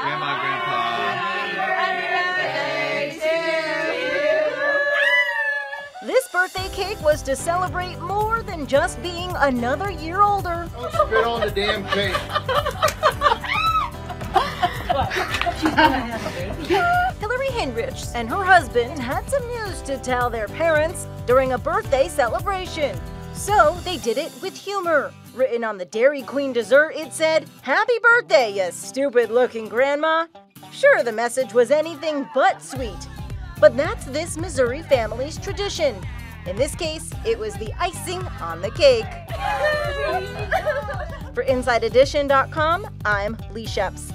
Grandma, Grandpa. This birthday cake was to celebrate more than just being another year older. Don't spit on the damn cake. Hillary Hinrichs and her husband had some news to tell their parents during a birthday celebration. So they did it with humor. Written on the Dairy Queen dessert, it said, Happy birthday, you stupid looking grandma. Sure, the message was anything but sweet. But that's this Missouri family's tradition. In this case, it was the icing on the cake. For InsideEdition.com, I'm Leigh Scheps.